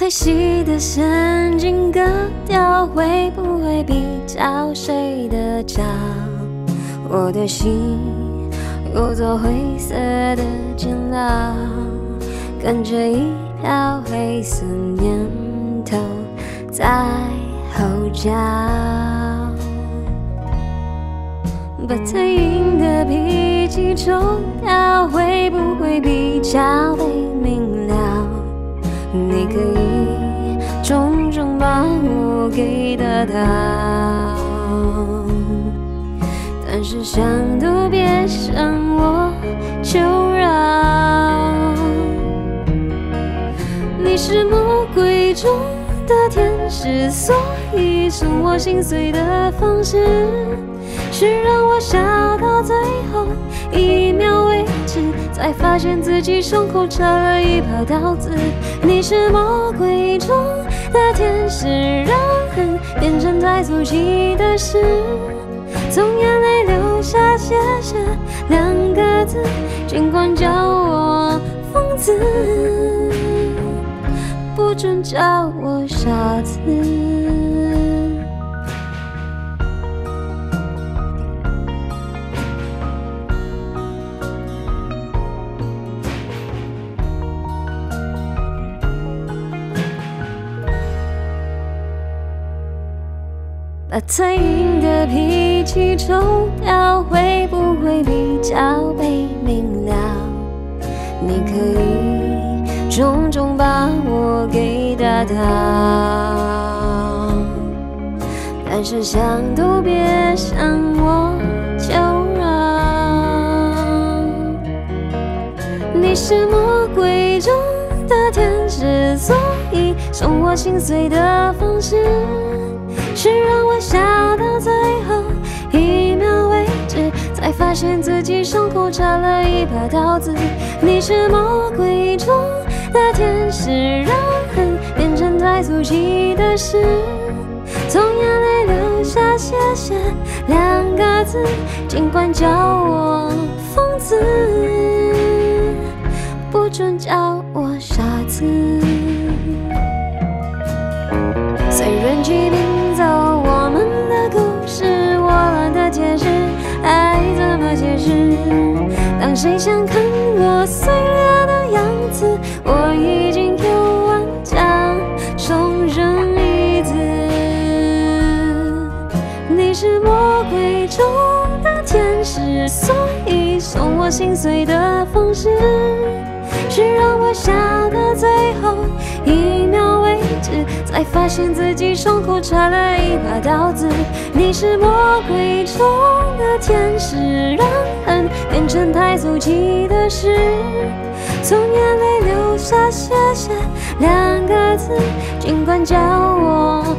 太细的神经割掉，会不会比较睡得着？我的心有座灰色的监牢，跟着一瓢黑色念头在吼叫。把太硬的脾气抽掉，会不会比较被明了？你可以重重把我给打倒，但是想都别想我求饶。你是魔鬼中的天使，所以送我心碎的方式是让我笑到最后一，才发现自己胸口插了一把刀子。你是魔鬼中的天使，让恨变成太俗气的事，从眼泪流下谢谢两个字，尽管叫我疯子，不准叫我傻子。把太硬的脾气抽掉，会不会比较被明了？你可以重重把我给打倒，但是想都别想我求饶。你是魔鬼中的天使，所以送我心碎的方式。是让我笑到最后一秒为止，才发现自己胸口插了一把刀子。你是魔鬼中的天使，让恨变成太俗气的事，从眼泪流下谢谢两个字，尽管叫我疯子，不准叫我谁想看我碎裂的样子，我已经有顽强重生一次。你是魔鬼中的天使，所以送我心碎的方式，是让我笑到最后一秒才发现自己胸口插了一把刀子。你是魔鬼中的天使，让恨变成太俗气的事，从眼泪流下谢谢两个字，尽管叫我